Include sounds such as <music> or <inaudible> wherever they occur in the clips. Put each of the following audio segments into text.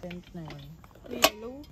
dos pa daw. Tent na yun. Yellow.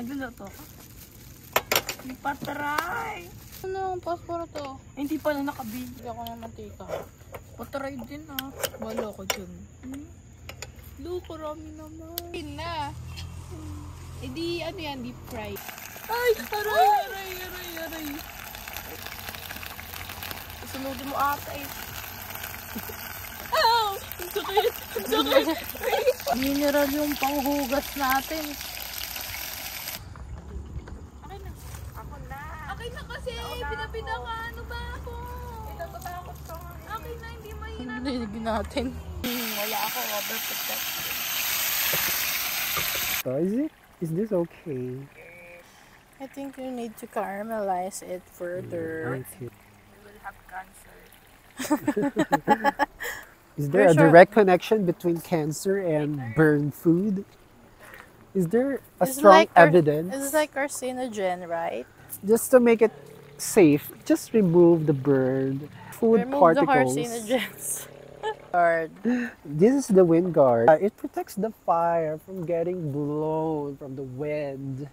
Magluluto ka? Hindi pa try. Ano ang passport to? Ay, hindi pala nakabili. Hindi ako ng mantika. Patry din ah. Wala ko dyan. Hmm? Luko, rami naman. Yun na. Eh di, ano yan, deep fry. Ay, aray, aray, aray, aray. Sunodin mo ata eh. Ow! Ang sakit! Ang sakit! Mineral yung panghugas natin. Pinapina ka, ano ba ako? Natatakot ka nga. Akin na, hindi mahina. Hindi natin. Hmm, wala ako. Overprotect. So is it? Is this okay? I think you need to caramelize it further. Okay. We will have cancer. <laughs> Is there a We're sure- direct connection between cancer and burned food? Is there a It's strong like car- evidence? It's like carcinogen, right? Just to make it safe, just remove the bird food Remove the particles. carcinogens. Lord. <laughs> This is the wind guard. Uh, it protects the fire from getting blown from the wind.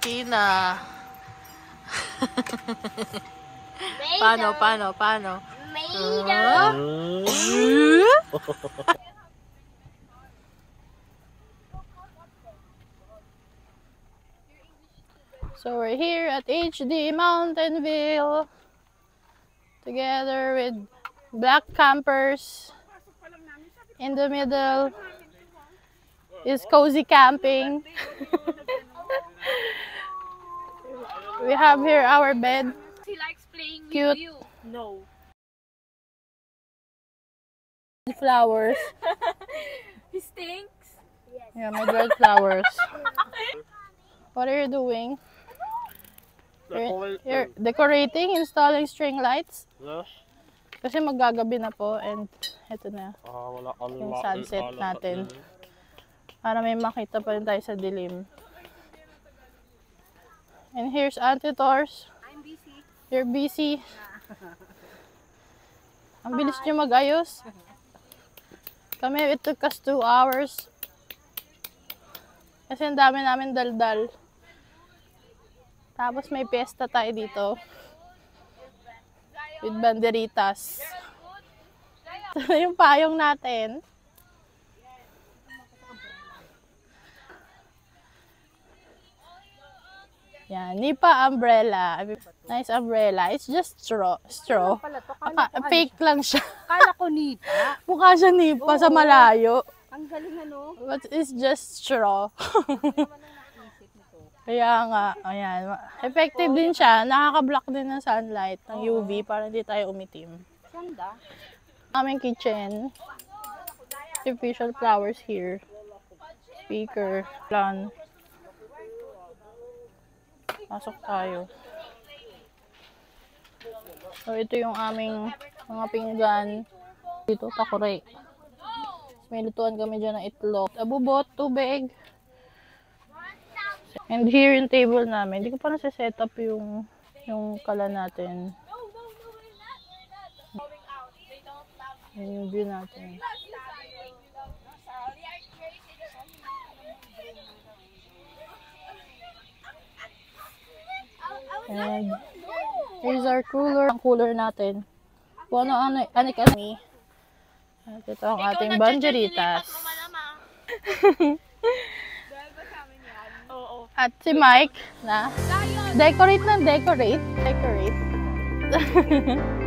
Tina. pano pano pano. <laughs> So we're here at HD Mountain View together with black campers. In the middle is cozy camping. <laughs> we have here our bed. He likes playing Cute. with you. No. Flowers. <laughs> He stinks. Yeah, my dried flowers. <laughs> What are you doing? You're, you're decorating, installing string lights. Yes. Kasi magagabi na po and eto na. Ah, wala kami Yung sunset natin. Para may makita pa rin tayo sa dilim. And here's Auntie Tors. I'm busy. You're busy. <laughs> Ang bilis niyo mag-ayos. Kami, it took us two hours. Kasi ang dami namin daldal. Tapos may pesta tayo dito. With banderitas. Ito <laughs> na yung payong natin. Yan, Nipa umbrella. Nice umbrella. It's just straw. Straw. Aka- fake lang siya. Kala ko nipa. <laughs> Mukha siya nipa sa malayo. Ang galing ano. But it's just straw. <laughs> Kaya nga, ayan. Effective din siya. Nakaka-block din ng sunlight, ng UV, para hindi tayo umitim. Sanda. Aming kitchen. Artificial flowers here. Speaker. Plan. Pasok tayo. So, ito yung aming mga pinggan. Dito, takore. May lutuan kami dyan ng itlog. Abubot, tubig. And here yung table namin. Hindi ko pa nasa-set up yung yung kala natin. Yan yung view natin. And here's our cooler. Ang cooler natin. Kung ano ano anik ani. At ito ang ating banjeritas. <laughs> At si Mike na decorate ng decorate. Decorate. <laughs>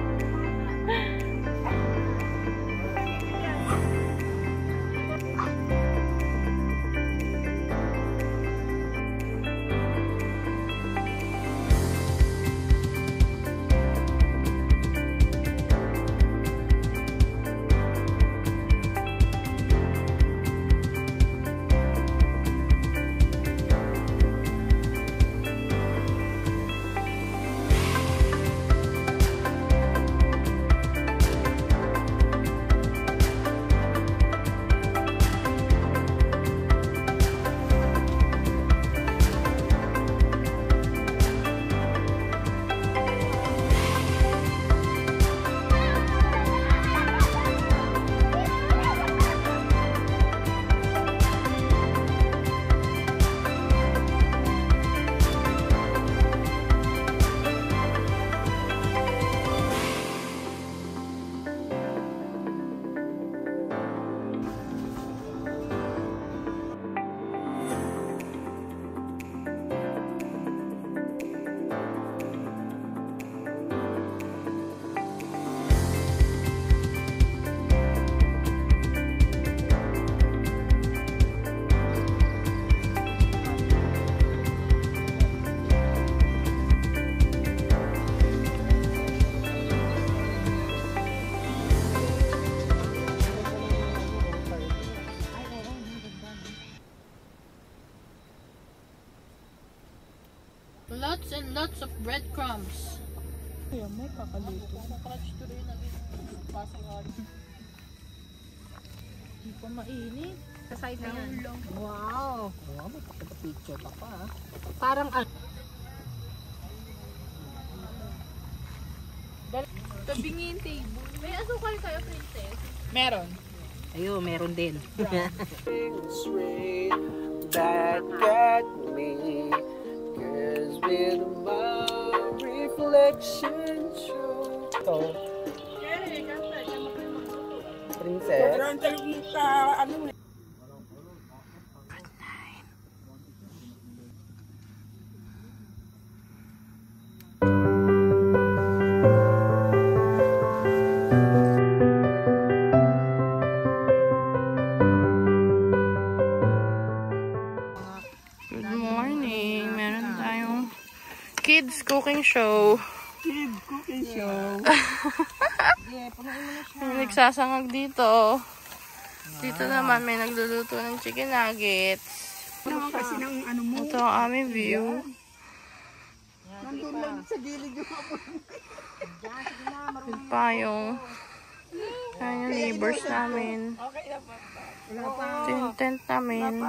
breadcrumbs. Ayan, may kakalito. Makrunch tuloy na pasang Hindi pa mainit. Sa side na yan. Wow! Wow, may picture pa pa. ah. Parang ano. Tabingi yung table. May asukal kayo, princess? Meron. Ayun, meron din. Rain <laughs> that reflection show. So, princess. Good morning. Meron tayong kids cooking show. Kid cooking show. <laughs> May nagsasangag dito. Dito naman may nagluluto ng chicken nuggets. Naman kasi ng ano mo. Ito ang aming view. Nandun lang sa gilid yung Yun pa yung Ayan yung neighbors namin. Ito yung tent namin.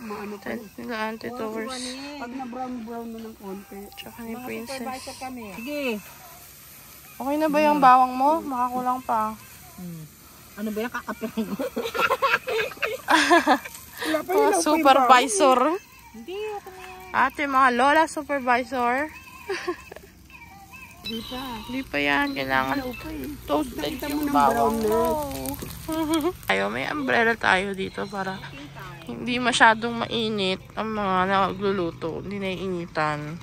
Maano pa. Tent nila Auntie Towers. Pag na brown brown na ng konti. Tsaka ni Princess. kami. Sige. Okay na ba yung bawang mo? Makakulang pa. Ano ba yung kakapin ko? Mga supervisor. Hindi, ako na yan. Ate, mga lola supervisor. Hindi pa. Hindi pa yan. Kailangan eh. toasted yung ng bawang mo. Tayo, <laughs> may umbrella tayo dito para hindi masyadong mainit ang mga nagluluto. Hindi naiinitan.